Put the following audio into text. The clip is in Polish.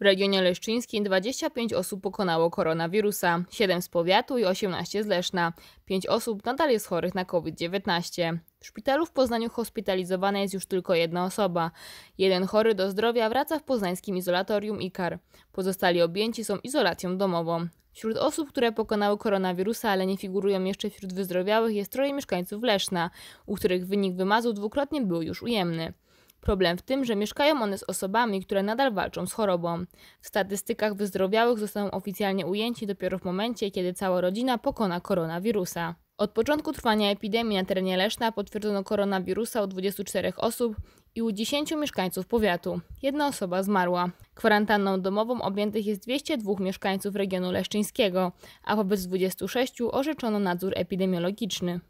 W regionie leszczyńskim 25 osób pokonało koronawirusa, 7 z powiatu i 18 z Leszna. 5 osób nadal jest chorych na COVID-19. W szpitalu w Poznaniu hospitalizowana jest już tylko jedna osoba. Jeden chory do zdrowia wraca w poznańskim izolatorium IKAR. Pozostali objęci są izolacją domową. Wśród osób, które pokonały koronawirusa, ale nie figurują jeszcze wśród wyzdrowiałych, jest troje mieszkańców Leszna, u których wynik wymazu dwukrotnie był już ujemny. Problem w tym, że mieszkają one z osobami, które nadal walczą z chorobą. W statystykach wyzdrowiałych zostaną oficjalnie ujęci dopiero w momencie, kiedy cała rodzina pokona koronawirusa. Od początku trwania epidemii na terenie Leszna potwierdzono koronawirusa u 24 osób i u 10 mieszkańców powiatu. Jedna osoba zmarła. Kwarantanną domową objętych jest 202 mieszkańców regionu leszczyńskiego, a wobec 26 orzeczono nadzór epidemiologiczny.